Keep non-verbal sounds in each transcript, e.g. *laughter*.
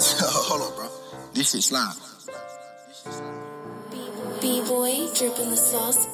*laughs* Hold on, bro. This shit's live. B-boy dripping the sauce.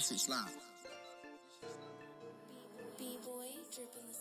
This is live. B-boy dripping